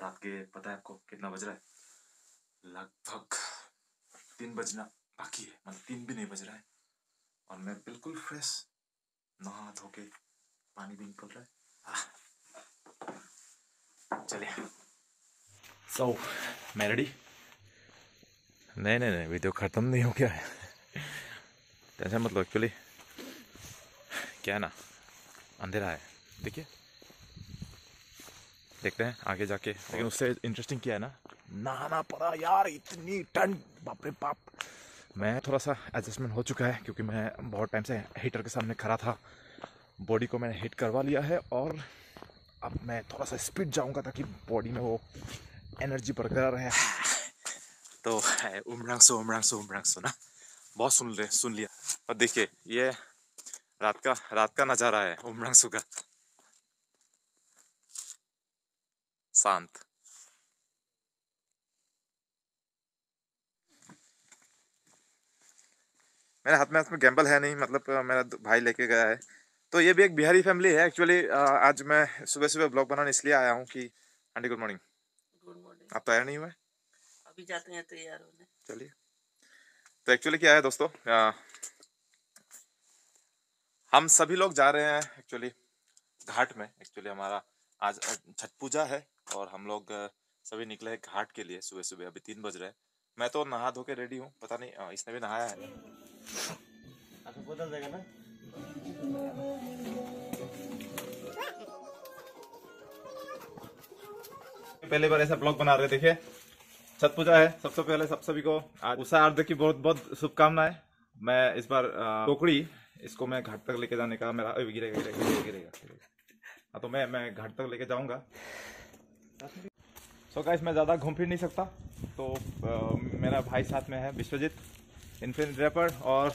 रात के पता है आपको कितना बज रहा है? लगभग तीन बजना बाकी है मतलब तीन भी नहीं बज रहा है। और मैं बिल्कुल फ्रेश, नहा धो के पानी भी निकल रहा है। चलिए। सो मैं रेडी नहीं नहीं नहीं वीडियो ख़त्म नहीं हो गया है। टेंशन मतलब एक्चुअली क्या है ना? अंधेरा है। देखिए। देखते हैं आगे जाके। लेकिन उससे इंटरेस्टिंग क्या है ना? नहाना पड़ा यार इतनी ठंड। बाप रे बाप। मैं थोड़ा सा एडजस्टमेंट हो चुका है क्योंकि मैं बहुत टाइम से हीटर के सामने खड़ा था। बॉडी को मैंने हीट करवा लिया है और अब मैं थोड़ा सा स्पीड जाऊँगा ताकि बॉडी में वो एनर्जी बरकरार रहे। तो है उमरांगसो उमरांगसो उमरांगसो ना। बहुत सुन ले सुन लिया। और देखिए ये रात का रात का नज़ारा है उमरांगसो का। शांत मेरे हाथ में इसमें गैम्बल है नहीं मतलब मेरा भाई लेके गया है। तो ये भी एक बिहारी फैमिली है एक्चुअली आज मैं सुबह सुबह ब्लॉग बनाने इसलिए आया हूँ कि aunty good morning good morning आप तैयार नहीं हुए? अभी जाते हैं तैयार होने। चलिए। तो एक्चुअली क्या है दोस्तों अ, हम सभी लोग जा रहे हैं एक्चुअली घाट में। एक्चुअली हमारा आज छठ पूजा है। और हम लोग सभी निकले हैं घाट के लिए सुबह सुबह अभी तीन बज रहे हैं। मैं तो नहा धो के रेडी हूँ। पता नहीं इसने भी नहाया है अच्छा बदल देगा ना? पहली बार ऐसा ब्लॉग बना रहे देखिए। छठ पूजा है। सबसे पहले सब सभी को उषा आर्द्र की बहुत बहुत शुभकामनाएँ। मैं इस बार टोकरी इसको मैं घाट तक लेके जाने का मेरा गिरेगा गिरेगा गिरेगा गिरेगा गिरेगा। हाँ तो मैं मैं घाट तक लेके जाऊँगा। सो गाइस मैं ज़्यादा घूम फिर नहीं सकता। तो अ, मेरा भाई साथ में है विश्वजीत इन्फिनिट रैपर और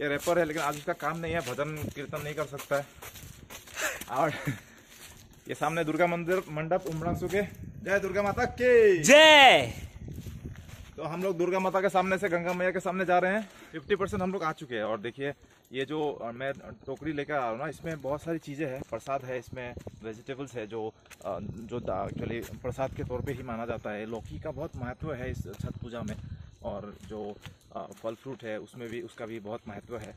ये रैपर है लेकिन आज उसका काम नहीं है भजन कीर्तन नहीं कर सकता है। और ये सामने दुर्गा मंदिर मंडप उमरांसू के जय दुर्गा माता के। जय! तो हम लोग दुर्गा माता के सामने से गंगा मैया के सामने जा रहे हैं। फिफ्टी परसेंट हम लोग आ चुके हैं। और देखिए, ये जो मैं टोकरी लेकर आ रहा हूँ ना, इसमें बहुत सारी चीज़ें हैं। प्रसाद है इसमें वेजिटेबल्स है जो जो एक्चुअली प्रसाद के तौर पे ही माना जाता है। लौकी का बहुत महत्व है इस छठ पूजा में। और जो फल फ्रूट है, उसमें भी, उसका भी बहुत महत्व है।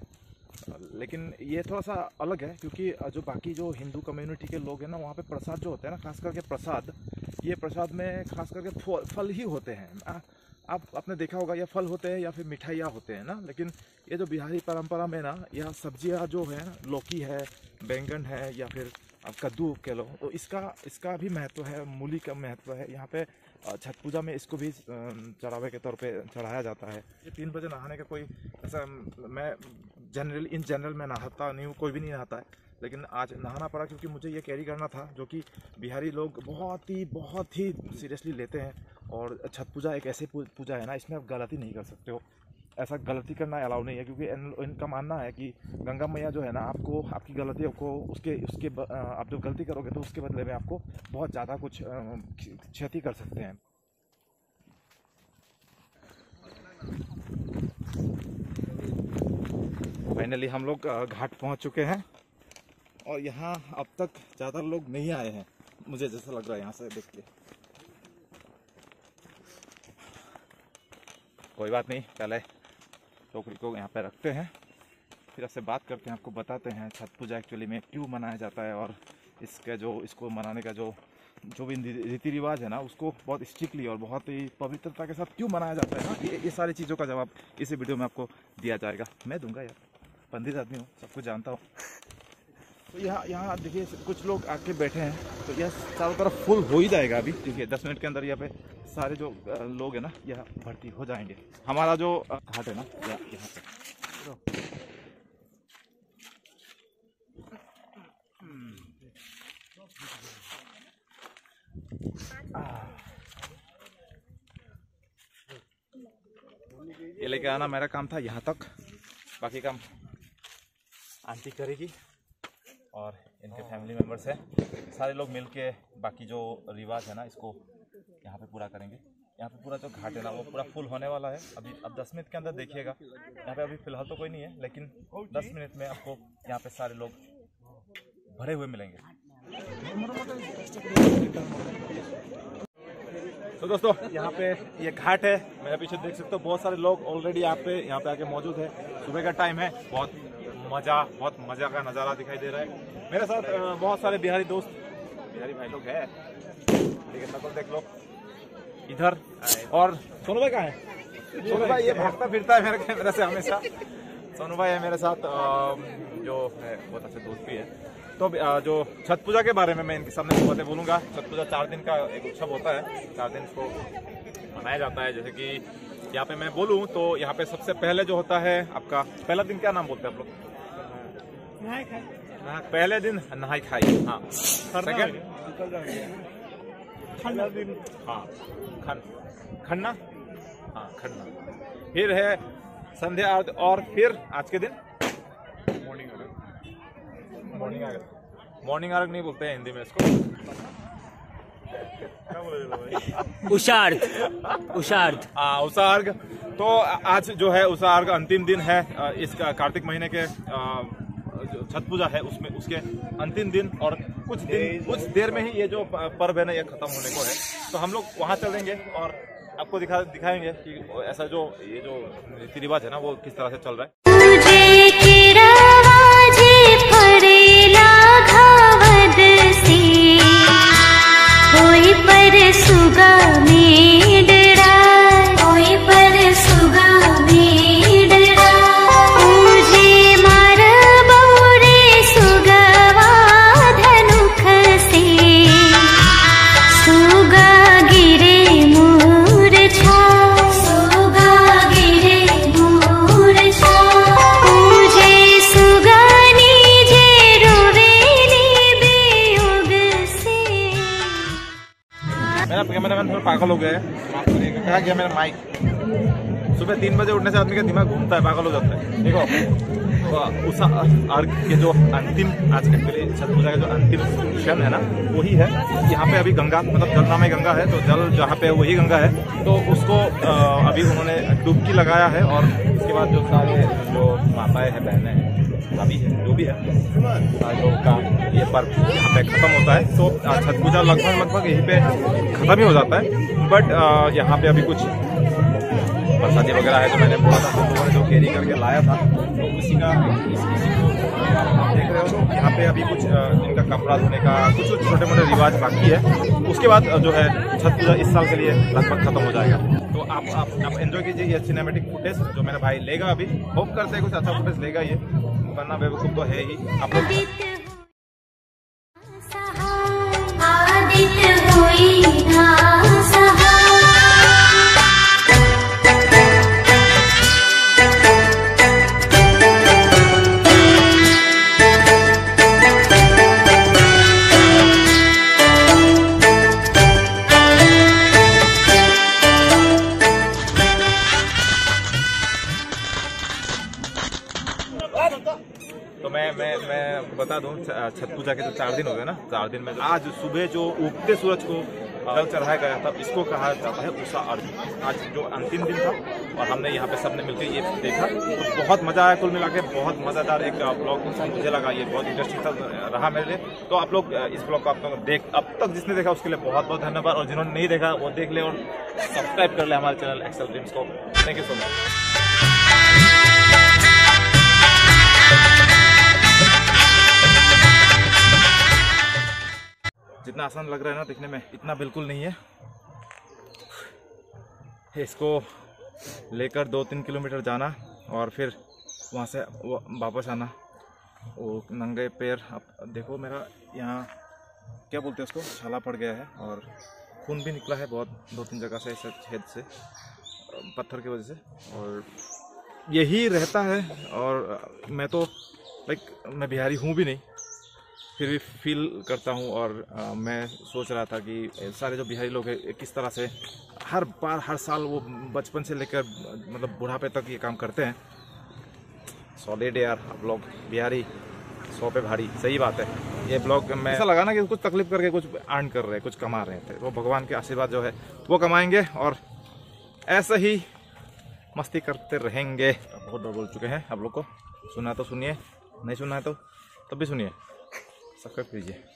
लेकिन ये थोड़ा सा अलग है, क्योंकि जो बाकी जो हिंदू कम्युनिटी के लोग हैं ना, वहाँ पे प्रसाद जो होते हैं ना, खास करके प्रसाद, ये प्रसाद में खास करके फल ही होते हैं। आप आपने देखा होगा या फल होते हैं या फिर मिठाइयाँ होते हैं ना? लेकिन ये जो बिहारी परंपरा में ना, यह सब्ज़ियाँ जो है ना, लौकी है, बैंगन है, या फिर आप कद्दू कह लो तो इसका इसका भी महत्व है, मूली का महत्व है। यहाँ पे छठ पूजा में इसको भी चढ़ावे के तौर पे चढ़ाया जाता है। ये तीन बजे नहाने का कोई ऐसा मैं जनरल इन जनरल मैं नहाता नहीं हूँ कोई भी नहीं नहाता है। लेकिन आज नहाना पड़ा क्योंकि मुझे ये कैरी करना था जो कि बिहारी लोग बहुत ही बहुत ही सीरियसली लेते हैं। और छठ पूजा एक ऐसी पूजा है ना इसमें आप गलती नहीं कर सकते हो। ऐसा गलती करना अलाउ नहीं है क्योंकि इन, इनका मानना है कि गंगा मैया जो है ना आपको आपकी गलतियों को उसके उसके आप जब गलती करोगे तो उसके बदले में आपको बहुत ज़्यादा कुछ क्षति कर सकते हैं। फाइनली हम लोग घाट पहुँच चुके हैं। और यहाँ अब तक ज़्यादा लोग नहीं आए हैं। मुझे जैसा लग रहा है यहाँ से देख के। कोई बात नहीं पहले टोकरी को यहाँ पे रखते हैं। फिर आपसे बात करते हैं आपको बताते हैं छठ पूजा एक्चुअली में क्यों मनाया जाता है और इसका जो इसको मनाने का जो जो भी रीति रिवाज है ना उसको बहुत स्ट्रिक्टली और बहुत ही पवित्रता के साथ क्यों मनाया जाता है ना? ये, ये सारी चीज़ों का जवाब इसी वीडियो में आपको दिया जाएगा। मैं दूँगा यार। पंडित आदमी हूँ सब कुछ जानता हूँ। तो यहाँ यहाँ देखिए, कुछ लोग आके बैठे हैं तो यह चारों तरफ़ फुल हो ही जाएगा अभी। देखिए, दस मिनट के अंदर यहाँ पे सारे जो लोग हैं ना, यह भर्ती हो जाएँगे। हमारा जो घाट है ना, यह, यहाँ पे। ये लेके आना मेरा काम था यहाँ तक। बाकी काम आंटी करेगी और इनके फैमिली मेंबर्स हैं। सारे लोग मिल के बाकी जो रिवाज है ना, इसको यहाँ पे पूरा करेंगे। यहाँ पे पूरा जो घाट है ना, वो पूरा फुल होने वाला है। अभी, अब दस मिनट के अंदर देखिएगा। यहाँ पे अभी फ़िलहाल तो कोई नहीं है, लेकिन दस मिनट में आपको यहाँ पे सारे लोग भरे हुए मिलेंगे। तो दोस्तों, यहाँ पे ये घाट है। मेरे पीछे देख सकते हो, बहुत सारे लोग ऑलरेडी यहाँ पे यहाँ पे आके मौजूद है। सुबह का टाइम है, बहुत मज़ा, बहुत मज़ा का नज़ारा दिखाई दे रहा है। मेरे साथ बहुत सारे बिहारी दोस्त। बिहारी भाई लोग हैं। देख लो। इधर और सोनू भाई कहाँ है? सोनू भाई, ये भागता फिरता है मेरे कैमरे से हमेशा। सोनू भाई है मेरे साथ जो है, बहुत अच्छे दोस्त भी है। तो जो छठ पूजा के बारे में मैं इनके सामने बातें बोलूँगा। छठ पूजा चार दिन का एक उत्सव होता है। चार दिन इसको मनाया जाता है, जैसे कि यहाँ पे मैं बोलूँ तो यहाँ पे सबसे पहले जो होता है आपका पहला दिन क्या नाम बोलते हैं आप लोग? पहले दिन नहाई खाई हाँ। सेकंड हाँ खन खन्ना? हाँ खन्ना। फिर है संध्या आरती और फिर आज के दिन? मॉर्निंग मॉर्निंग मॉर्निंग आरग नहीं बोलते हैं हिंदी में इसको। उषार्थ उषार्थ आ, उषा अर्घ तो आज जो है उषा अर्घ अंतिम दिन है इस कार्तिक महीने के छठ पूजा है उसमें उसके अंतिम दिन और कुछ दिन कुछ देर में ही ये जो पर्व है ना ये खत्म होने को है। तो हम लोग वहाँ चलेंगे और आपको दिखा दिखाएँगे कि ऐसा जो ये जो रीति रिवाज है ना वो किस तरह से चल रहा है। होई पर सुगा मेडड़ा पागल हो गया है। गया मेरा माइक। सुबह तीन बजे उठने से आदमी का दिमाग घूमता है, पागल हो जाता है। देखो। उस अर्घ के जो अंतिम, आज के लिए छठ पूजा का जो अंतिम क्षण है ना, वही है यहाँ पे अभी गंगा मतलब जल नामे गंगा है तो जल जहाँ पे वही गंगा है। तो उसको अभी उन्होंने डुबकी लगाया है और उसके बाद जो सारे जो माताएँ हैं, बहनें हैं है, जो भी है लोगों का ये पर्व यहाँ पे खत्म होता है। तो छठ पूजा लगभग लगभग यहीं पे खत्म ही हो जाता है। बट यहाँ पे अभी कुछ बरसाती वगैरह है जो मैंने बोला था तो जो कैरी करके लाया था तो उसी का देख रहे हो तो यहाँ पे अभी कुछ इनका कपड़ा धोने का कुछ छोटे मोटे रिवाज बाकी है। उसके बाद जो है छठ पूजा इस साल के लिए लगभग खत्म हो जाएगा। तो आप आप आप एंजॉय कीजिए ये सिनेमेटिक फुटेज जो मेरा भाई लेगा अभी। होप करते हैं कुछ अच्छा फुटेज लेगा ये। वरना बेवकूफ़ तो है ही आप लोग। मैं आपको बता दूँ, छ- छठ पूजा के जो चार दिन हो गए ना। चार दिन में आज सुबह जो उगते सूरज को जल चढ़ाया गया था, इसको कहा जाता है उषा अर्घ। आज जो अंतिम दिन था, और हमने यहाँ पे सबने मिलकर ये देखा। तो बहुत मज़ा आया कुल मिला के, बहुत मज़ेदार एक ब्लॉग मुझे लगा, ये बहुत इंटरेस्टिंग था, रहा मेरे लिए। तो आप लोग इस ब्लॉग को आप लोग देख, अब तक जिसने देखा उसके लिए बहुत बहुत धन्यवाद, और जिन्होंने नहीं देखा, वो देख ले और सब्सक्राइब कर ले हमारे चैनल एक्सेल ड्रीम्स को। थैंक यू सो मच जितना आसान लग रहा है ना दिखने में, इतना बिल्कुल नहीं है। इसको लेकर दो तीन किलोमीटर जाना और फिर वहाँ से वापस आना। वो नंगे पैर, अब देखो मेरा यहाँ, क्या बोलते हैं उसको? छाला पड़ गया है और खून भी निकला है बहुत दो तीन जगह से ऐसे छेद से, पत्थर की वजह से। और यही रहता है और मैं तो लाइक मैं बिहारी हूँ भी नहीं। फिर भी फील करता हूँ और अ, मैं सोच रहा था कि सारे जो बिहारी लोग हैं किस तरह से हर बार हर साल वो बचपन से लेकर मतलब बुढ़ापे तक ये काम करते हैं। सॉलिड यार आप लोग बिहारी सौ पे भारी सही बात है। ये ब्लॉग में ऐसा लगा ना कि कुछ तकलीफ़ करके कुछ अर्न कर रहे हैं कुछ कमा रहे थे वो भगवान के आशीर्वाद जो है वो कमाएँगे और ऐसे ही मस्ती करते रहेंगे। बहुत बार बोल चुके हैं आप लोग को। सुना तो सुनिए नहीं सुना है तो तब भी सुनिए। सब्सक्राइब कीजिए